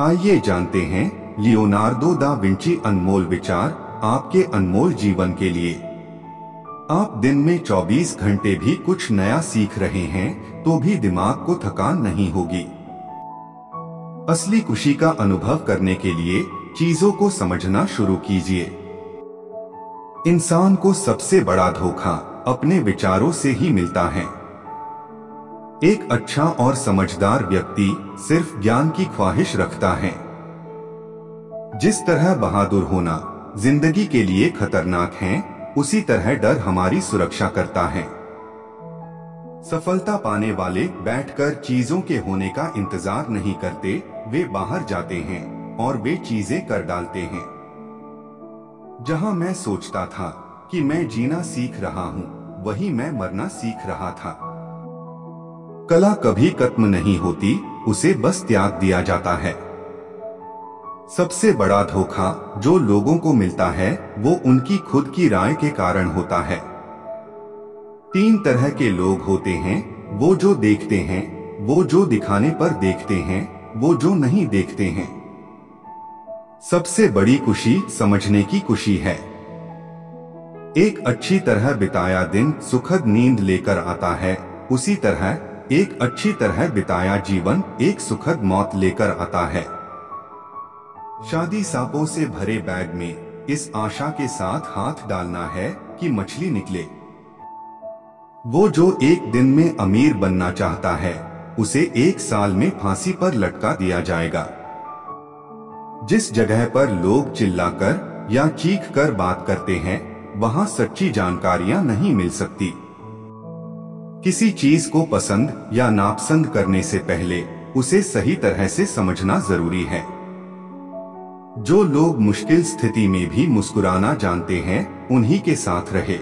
आइए जानते हैं लियोनार्डो दा विंची अनमोल विचार आपके अनमोल जीवन के लिए। आप दिन में 24 घंटे भी कुछ नया सीख रहे हैं तो भी दिमाग को थकान नहीं होगी। असली खुशी का अनुभव करने के लिए चीज़ों को समझना शुरू कीजिए। इंसान को सबसे बड़ा धोखा अपने विचारों से ही मिलता है। एक अच्छा और समझदार व्यक्ति सिर्फ़ ज्ञान की ख्वाहिश रखता है। जिस तरह बहादुर होना ज़िंदगी के लिए खतरनाक है, उसी तरह डर हमारी सुरक्षा करता है। सफलता पाने वाले बैठकर चीज़ों के होने का इंतज़ार नहीं करते, वे बाहर जाते हैं और वे चीज़ें कर डालते हैं। जहाँ मैं सोचता था कि मैं जीना सीख रहा हूँ, वही मैं मरना सीख रहा था। कला कभी खत्म नहीं होती, उसे बस त्याग दिया जाता है। सबसे बड़ा धोखा जो लोगों को मिलता है, वो उनकी खुद की राय के कारण होता है। तीन तरह के लोग होते हैं, वो जो देखते हैं, वो जो दिखाने पर देखते हैं, वो जो नहीं देखते हैं। सबसे बड़ी खुशी समझने की खुशी है। एक अच्छी तरह बिताया दिन सुखद नींद लेकर आता है, उसी तरह एक अच्छी तरह बिताया जीवन, एक सुखद मौत लेकर आता है। शादी सांपों से भरे बैग में, इस आशा के साथ हाथ डालना है कि मछली निकले। वो जो एक दिन में अमीर बनना चाहता है, उसे एक साल में फांसी पर लटका दिया जाएगा। जिस जगह पर लोग चिल्लाकर या चीख कर बात करते हैं, वहाँ सच्ची जानकारियाँ नहीं मिल सकती। किसी चीज़ को पसंद या नापसंद करने से पहले उसे सही तरह से समझना ज़रूरी है। जो लोग मुश्किल स्थिति में भी मुस्कुराना जानते हैं, उन्हीं के साथ रहे।